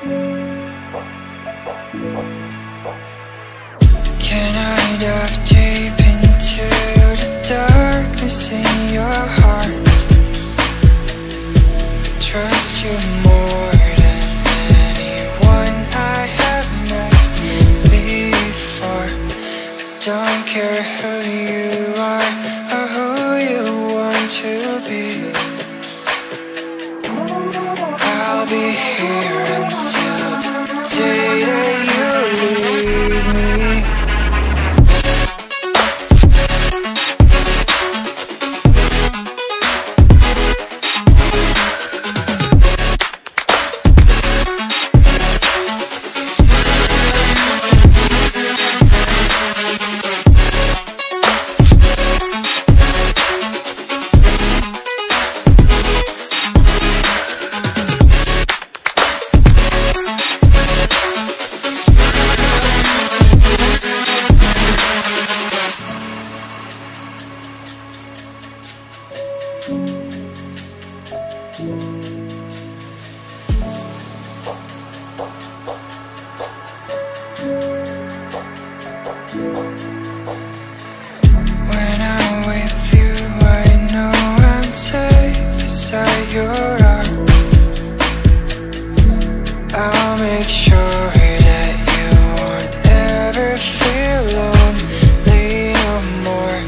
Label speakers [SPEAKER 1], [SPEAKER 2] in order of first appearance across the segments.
[SPEAKER 1] Can I die? make sure that you won't ever feel lonely no more.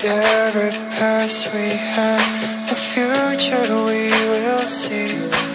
[SPEAKER 1] Every past we have, the future we will see.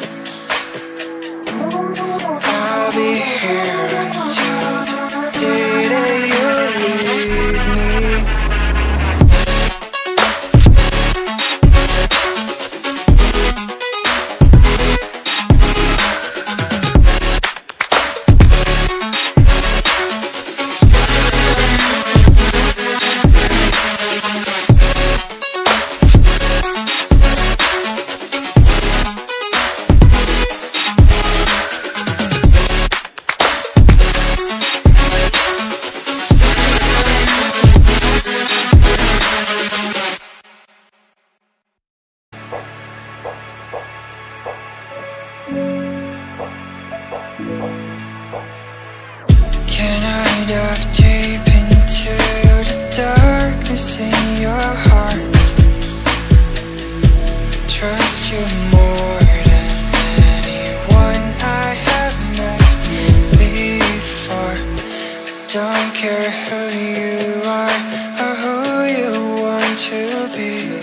[SPEAKER 1] care who you are or who you want to be.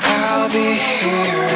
[SPEAKER 1] I'll be here.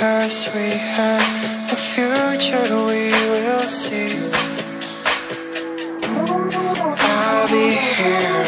[SPEAKER 1] Cause we have a future we will see. I'll be here.